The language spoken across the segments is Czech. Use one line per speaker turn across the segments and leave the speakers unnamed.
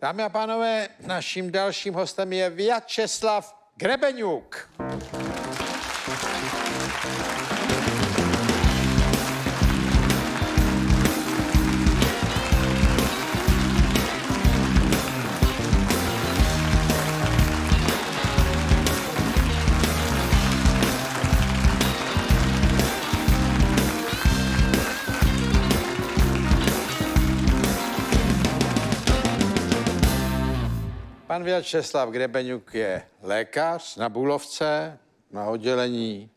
Dámy a pánové, naším dalším hostem je Vyačeslav Grebeňuk. Pan Vyačeslav Grebeňuk je lékař na Bulovce, na oddělení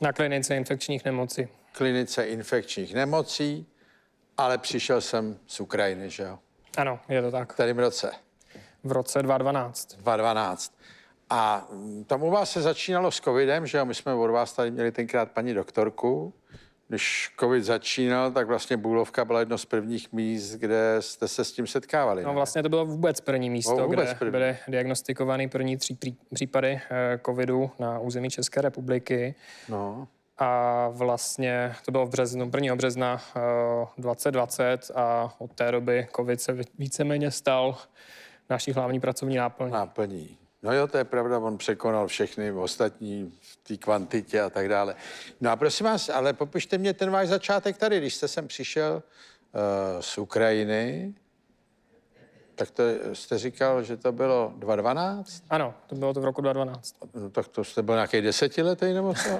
Na klinice infekčních nemocí.
klinice infekčních nemocí, ale přišel jsem z Ukrajiny, že jo?
Ano, je to tak.
V kterém roce?
V roce 2012.
2012. A tam u vás se začínalo s covidem, že jo? My jsme od vás tady měli tenkrát paní doktorku. Když covid začínal, tak vlastně Bůlovka byla jedno z prvních míst, kde jste se s tím setkávali.
No
ne?
vlastně to bylo vůbec první místo,
No, vůbec
kde
první.
byly diagnostikovány první tři pří- případy eh, covidu na území České republiky.
no.
A vlastně to bylo v březnu, 1. března eh, 2020 a od té doby covid se ví- víceméně stal naší hlavní pracovní náplň.
náplní. No jo, to je pravda, on překonal všechny ostatní v té kvantitě a tak dále. No a prosím vás, ale popište mě ten váš začátek tady, když jste sem přišel uh, z Ukrajiny, tak to jste říkal, že to bylo 2012?
Ano, to bylo to v roku 2012.
No, tak to jste byl nějaký desetiletý nebo co?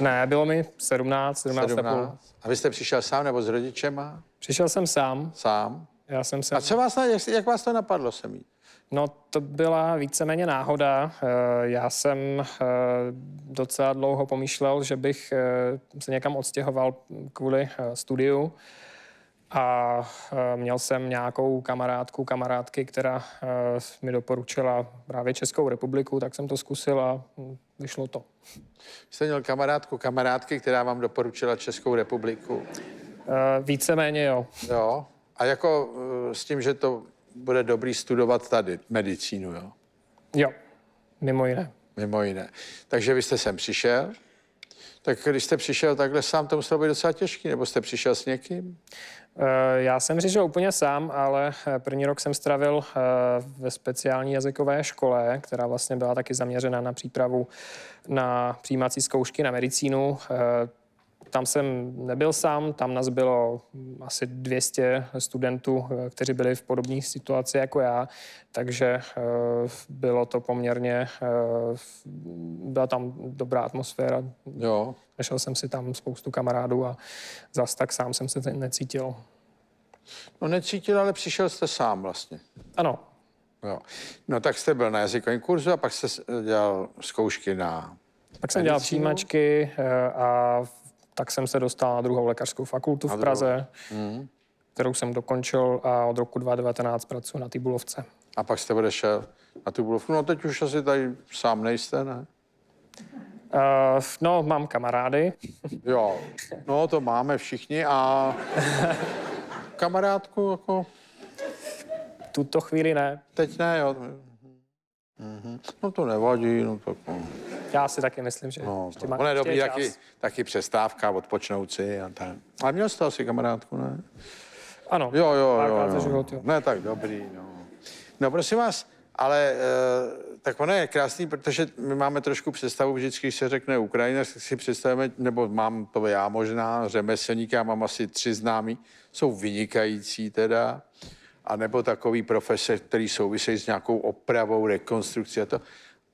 Ne, bylo mi 17, 17, 17. a půl.
A vy jste přišel sám nebo s rodičema?
Přišel jsem sám,
Sám?
já jsem se...
A co vás, jak, jak vás to napadlo sem jít?
No, to byla víceméně náhoda. Eh, Já jsem eh, docela dlouho pomýšlel, že bych eh, se někam odstěhoval kvůli studiu. A měl jsem nějakou kamarádku, kamarádky, která mi doporučila právě Českou republiku, tak jsem to zkusil a hm, vyšlo to.
Jste měl kamarádku, kamarádky, která vám doporučila Českou republiku.
Víceméně jo.
Jo. A jako s tím, že to bude dobrý studovat tady medicínu, jo.
Jo, mimo jiné.
Mimo jiné. Takže vy jste sem přišel. Tak když jste přišel takhle sám, to muselo být docela těžký, nebo jste přišel s někým?
Eh, Já jsem přišel úplně sám, ale eh, první rok jsem stravil eh, ve speciální jazykové škole, která vlastně byla taky zaměřena na přípravu na přijímací zkoušky na medicínu. Tam jsem nebyl sám, tam nás bylo asi 200 studentů, eh, kteří byli v podobné situaci jako já, takže eh, bylo to poměrně, eh, byla tam dobrá atmosféra.
Jo.
Našel jsem si tam spoustu kamarádů a zas tak sám jsem se necítil.
No necítil, ale přišel jste sám vlastně.
Ano,
Jo. No tak jste byl na jazykovém kurzu a pak jste dělal zkoušky na...
pak jsem dělal přijímačky a tak jsem se dostal na druhou lékařskou fakultu v. Praze,
Mm.
kterou jsem dokončil a od roku 2019 pracuji na té Bulovce.
A pak jste odešel na tu bulovku. No teď už asi tady sám nejste, ne?
Uh, no, mám kamarády.
Jo. No to máme všichni a... Kamarádku jako...
Tuto chvíli ne.
Teď ne, jo. Mhm. No to nevadí, no tak no.
Já si taky myslím, že
no
ještě
to,
má,
ono je dobrý
čas.
taky, taky přestávka, odpočnout si a tak. Ale měl jste asi kamarádku, ne?
Ano,
Jo, jo, jo, jo.
život, jo.
Ne, tak dobrý, no. No prosím vás, ale e, tak ono je krásný, protože my máme trošku představu, vždycky, když se řekne Ukrajina, tak si představíme, nebo mám to já možná, řemeslníka, mám asi tři známí, jsou vynikající teda, a nebo takový profese, který souvisí s nějakou opravou, rekonstrukcí a to.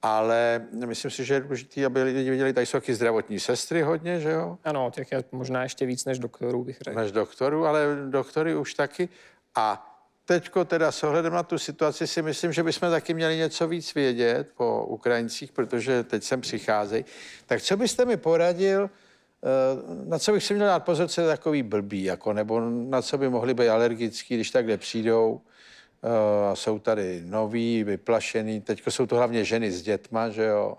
Ale myslím si, že je důležité, aby lidi viděli, tady jsou taky zdravotní sestry hodně, že jo?
ano, těch je možná ještě víc než doktorů, bych řekl.
než doktorů, ale doktory už taky. A teďko teda s ohledem na tu situaci si myslím, že bychom taky měli něco víc vědět po Ukrajincích, protože teď sem přicházejí. Tak co byste mi poradil, eh, na co bych si měl dát pozor, co je takový blbý, jako, nebo na co by mohli být alergický, když takhle přijdou. Eh, a jsou tady noví, vyplašený, teďko jsou to hlavně ženy s dětma, že jo.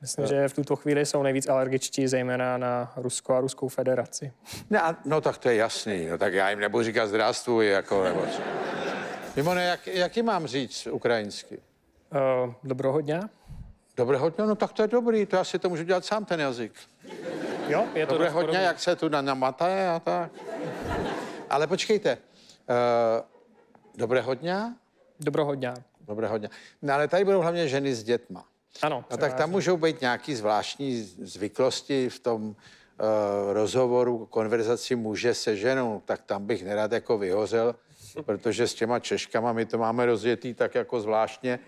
Myslím, že v tuto chvíli jsou nejvíc alergičtí zejména na Rusko a Ruskou federaci.
No, no tak to je jasný, no tak já jim nebudu říkat zdravstvuj, jako, nebo co. Mimone, jak, jaký mám říct ukrajinsky?
Uh, Dobroho dňa.
Dobrého dne, no tak to je dobrý, to já si to můžu dělat sám ten jazyk.
Jo, je to
Dobrého jak se tu na- namataje a tak. Ale počkejte, uh, Dobrohodňa?
Dobrohodňá.
Dobrohodňa. No ale tady budou hlavně ženy s dětma.
Ano.
No tak tam můžou být nějaký zvláštní zvyklosti v tom uh, rozhovoru, konverzaci muže se ženou, tak tam bych nerad jako vyhořel, protože s těma Češkama my to máme rozjetý tak jako zvláštně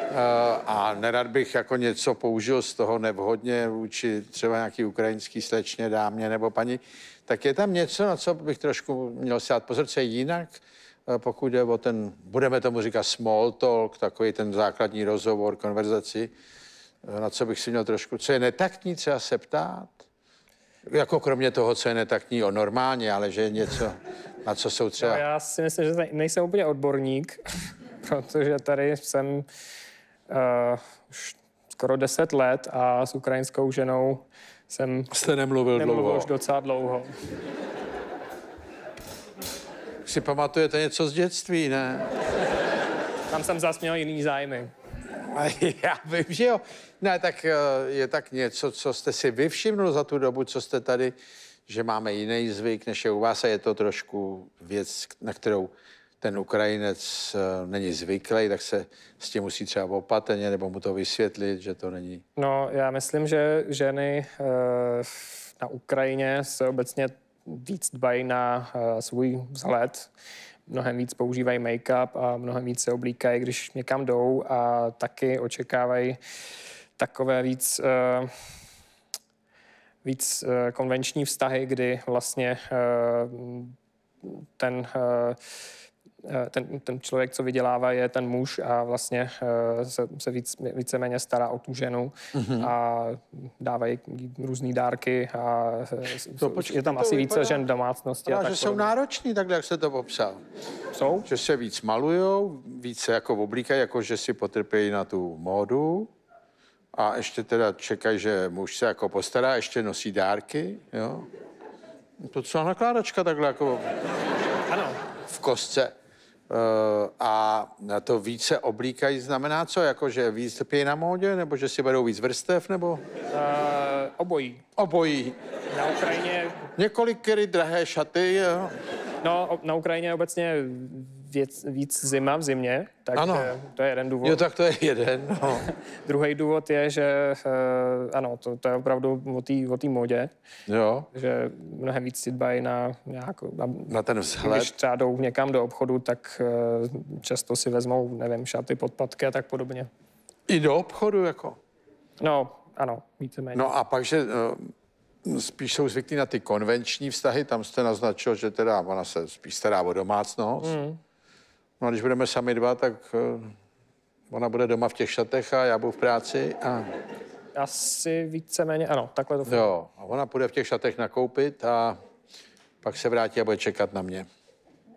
uh, a nerad bych jako něco použil z toho nevhodně vůči třeba nějaký ukrajinský slečně, dámě nebo paní, tak je tam něco, na co bych trošku měl si dát pozor, co je jinak, pokud jde o ten, budeme tomu říkat small talk, takový ten základní rozhovor, konverzaci, uh, na co bych si měl trošku, co je netaktní třeba se ptát, jako kromě toho, co je netaktní o normálně, ale že je něco, na co jsou třeba...
No, já si myslím, že nejsem úplně odborník, protože tady jsem uh, už skoro 10 let a s ukrajinskou ženou jsem
Jste nemluvil,
nemluvil
dlouho.
už docela dlouho.
Si pamatujete něco z dětství, ne?
Tam jsem zas měl jiný zájmy.
Já vím, že jo. Ne, tak eh, je tak něco, co jste si vyvšimnul za tu dobu, co jste tady, že máme jiný zvyk, než je u vás a je to trošku věc, na kterou ten Ukrajinec eh, není zvyklý, tak se s tím musí třeba opatrně nebo mu to vysvětlit, že to není...
No, já myslím, že ženy uh, na Ukrajině se obecně víc dbají na uh, svůj vzhled, mnohem víc používají make-up a mnohem víc se oblíkají, když někam jdou a taky očekávají takové víc, uh, víc uh, konvenční vztahy, kdy vlastně ten ten, ten člověk, co vydělává, je ten muž a vlastně uh, se, se víc, víceméně stará o tu ženu mm-hmm. a dávají různé dárky a to, počkej, je tam
to
asi
vypadá,
více žen v domácnosti.
A
a tak
že jsou
podobně.
nároční, takhle, jak se to popsal.
Jsou?
Že se víc malujou, více jako oblíkají, jako že si potrpějí na tu módu a ještě teda čekají, že muž se jako postará, ještě nosí dárky, jo. To co nakládačka takhle jako
Ano.
v kostce. Uh, a na to více oblíkají znamená co? Jako, že víc trpějí na módě? Nebo že si berou víc vrstev? Nebo
Uh, obojí.
obojí?
Na Ukrajině,
Několik drahé šaty, jo?
no, na Ukrajině obecně věc, víc zima v zimě, takže
Ano.
to je jeden důvod.
Jo, tak to je jeden. No.
Druhý důvod je, že uh, ano, to, to je opravdu o té modě,
Jo,
že mnohem víc si dbají na nějakou, na,
na ten vzhled.
Když třeba jdou někam do obchodu, tak eh, často si vezmou, nevím, šaty, podpatky a tak podobně.
I do obchodu, jako.
No, ano, víceméně.
No a pak, že spíš jsou zvyklí na ty konvenční vztahy, tam jste naznačil, že teda ona se spíš stará o domácnost. Mm. No a když budeme sami dva, tak uh, ona bude doma v těch šatech a já budu v práci a
Asi víceméně, ano, takhle to funguje.
jo, a ona půjde v těch šatech nakoupit a pak se vrátí a bude čekat na mě.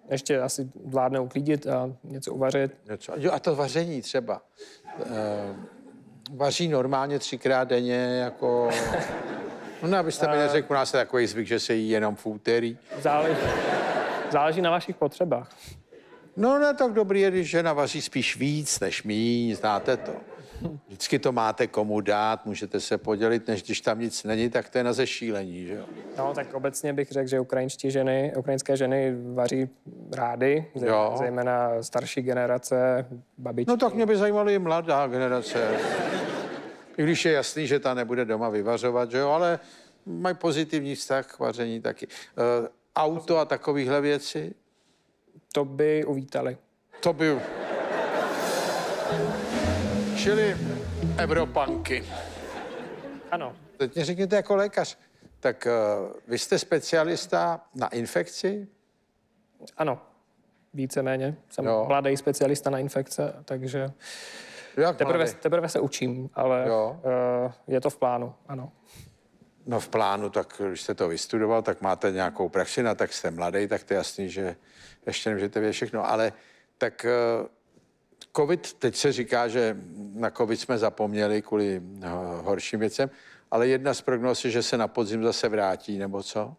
Ještě asi vládne uklidit a něco uvařit.
Něco. Jo, a to vaření třeba. Uh, vaří normálně třikrát denně, jako... No, abyste mi neřekl, u nás je takový zvyk, že se jí jenom v úterý.
Záleží, záleží na vašich potřebách.
No ne, tak dobrý je, když žena vaří spíš víc než míň, znáte to. Vždycky to máte komu dát, můžete se podělit, než když tam nic není, tak to je na zešílení, že jo?
No, tak obecně bych řekl, že ukrajinští ženy, ukrajinské ženy vaří rády, zej-
Jo.
zejména starší generace, babičky.
No tak mě by zajímalo i mladá generace. I když je jasný, že ta nebude doma vyvařovat, že jo, ale mají pozitivní vztah k vaření taky. Uh, auto a takovéhle věci,
To by uvítali.
to by... Čili Evropanky.
Ano,
Teď mě řekněte jako lékař, tak uh, vy jste specialista na infekci?
ano, víceméně. Jsem
Jo.
mladý specialista na infekce, takže
Jak
teprve,
mladý?
teprve se učím, ale
Jo.
uh, je to v plánu, ano.
No v plánu, tak když jste to vystudoval, tak máte nějakou praxi, no, tak jste mladý, tak to je jasný, že ještě nemůžete vědět všechno. Ale tak eh, covid, teď se říká, že na covid jsme zapomněli kvůli eh, horším věcem, ale jedna z prognóz je, že se na podzim zase vrátí, nebo co?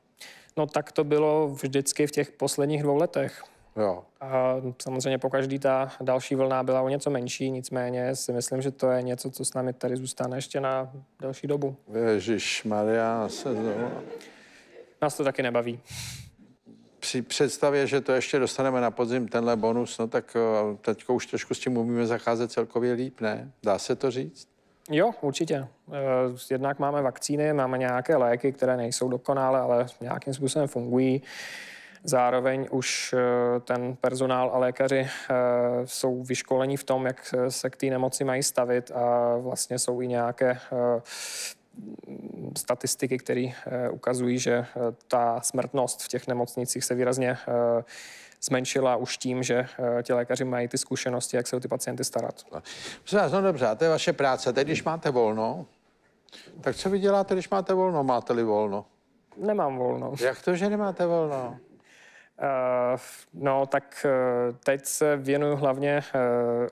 No tak to bylo vždycky v těch posledních dvou letech.
Jo.
A samozřejmě po každý ta další vlna byla o něco menší, nicméně si myslím, že to je něco, co s námi tady zůstane ještě na další dobu.
Ježíš Maria, se znovu...
Nás to taky nebaví.
při představě, že to ještě dostaneme na podzim, tenhle bonus, no tak eh, teď už trošku s tím umíme zacházet celkově líp, ne? Dá se to říct?
Jo, určitě. Eh, jednak máme vakcíny, máme nějaké léky, které nejsou dokonalé, ale nějakým způsobem fungují. Zároveň už eh, ten personál a lékaři jsou vyškoleni v tom, jak se k té nemoci mají stavit a vlastně jsou i nějaké statistiky, které eh, ukazují, že eh, ta smrtnost v těch nemocnicích se výrazně eh, zmenšila už tím, že ti lékaři mají ty zkušenosti, jak se o ty pacienty starat.
No dobře, a to je vaše práce. Teď, když máte volno, tak co vy děláte, když máte volno? Máte-li volno?
Nemám volno.
Jak to, že nemáte volno?
Uh, no, tak uh, teď se věnuju hlavně uh,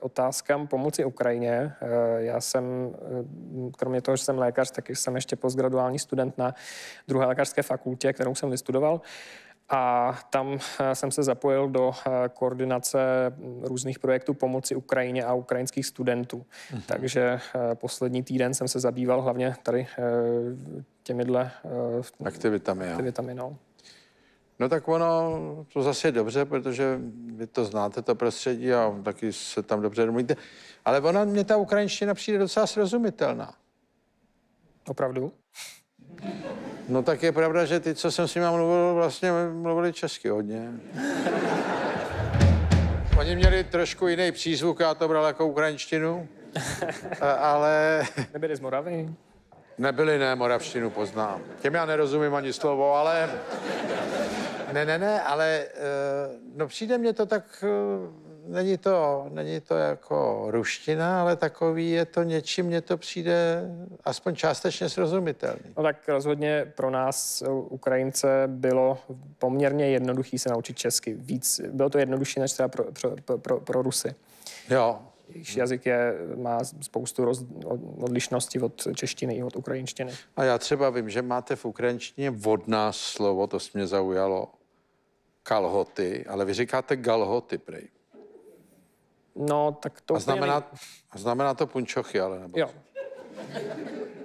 otázkám pomoci Ukrajině. Já jsem, kromě toho, že jsem lékař, tak jsem ještě postgraduální student na druhé lékařské fakultě, kterou jsem vystudoval. A tam jsem se zapojil do koordinace různých projektů pomoci Ukrajině a ukrajinských studentů. Uh-huh. Takže poslední týden jsem se zabýval hlavně tady těmihle
aktivitami.
aktivitami no.
No tak ono, to zase je dobře, protože vy to znáte, to prostředí a taky se tam dobře domluvíte. Ale ona, mě ta ukrajinština přijde docela srozumitelná.
Opravdu?
No tak je pravda, že ty, co jsem s nimi mluvil, vlastně mluvili česky hodně. Oni měli trošku jiný přízvuk, já to bral jako ukrajinštinu, ale...
Nebyli z Moravy?
Nebyli, ne, moravštinu poznám. Těm já nerozumím ani slovo, ale ne, ne, ne, ale uh, no přijde mně to tak, uh, není to, není to jako ruština, ale takový je to něčím, mně to přijde aspoň částečně srozumitelný.
No tak rozhodně pro nás, Ukrajince, bylo poměrně jednoduchý se naučit česky. Víc, bylo to jednodušší než třeba pro, pro, pro, pro Rusy.
Jo,
Jejichž jazyk je, má spoustu roz, odlišností od češtiny i od ukrajinštiny.
A já třeba vím, že máte v ukrajinštině vodná slovo, to mě zaujalo kalhoty, ale vy říkáte galhoty, prej.
No, tak to...
A znamená, a znamená to punčochy, ale nebo...
Jo.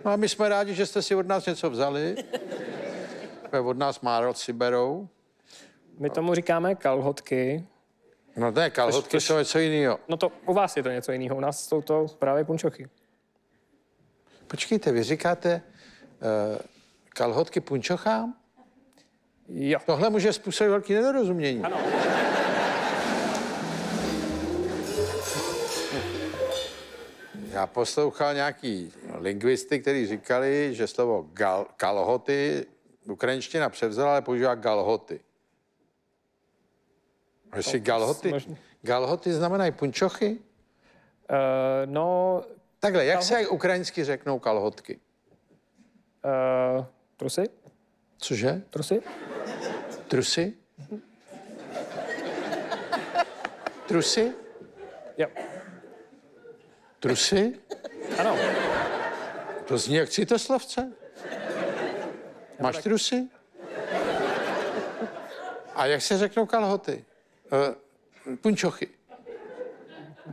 No a my jsme rádi, že jste si od nás něco vzali. od nás si berou.
My tomu říkáme kalhotky.
No ne, kalhotky jsou něco jiného.
No to u vás je to něco jiného, u nás jsou to právě punčochy.
Počkejte, vy říkáte uh, kalhotky punčochám?
Jo.
Tohle může způsobit velký nedorozumění.
Ano.
Já poslouchal nějaký lingvisty, kteří říkali, že slovo gal, kalhoty ukrajinština převzala, ale používá galhoty. A jestli galhoty, galhoty znamenají punčochy? Uh,
no...
Takhle, jak kalhoty? se ukrajinsky řeknou kalhotky?
Uh, trusy.
Cože?
Trusy.
Trusy? Trusy?
Jo.
Trusy?
Ano.
To zní jak citoslovce. Máš trusy? A jak se řeknou kalhoty? Uh, punčochy.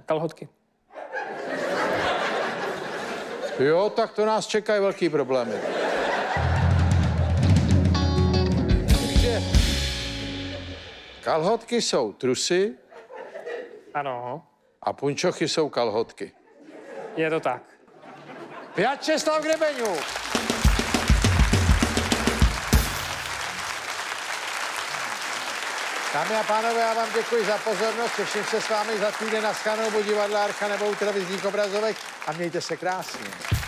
Kalhotky.
Jo, tak to nás čekají velký problémy. Kalhotky jsou trusy.
Ano.
A punčochy jsou kalhotky.
Je to tak.
Vyačeslav Grebeňů. Dámy a pánové, já vám děkuji za pozornost. Těším se s vámi za týden na schanou u divadla Archa nebo u televizních obrazovek a mějte se krásně.